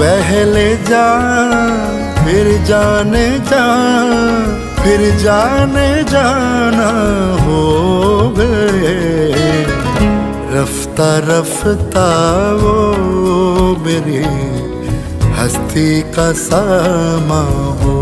पहले जा, फिर जाने जा, फिर जाने जाना हो गए। रफ्ता रफ्ता वो मेरी हस्ती का सामा हो।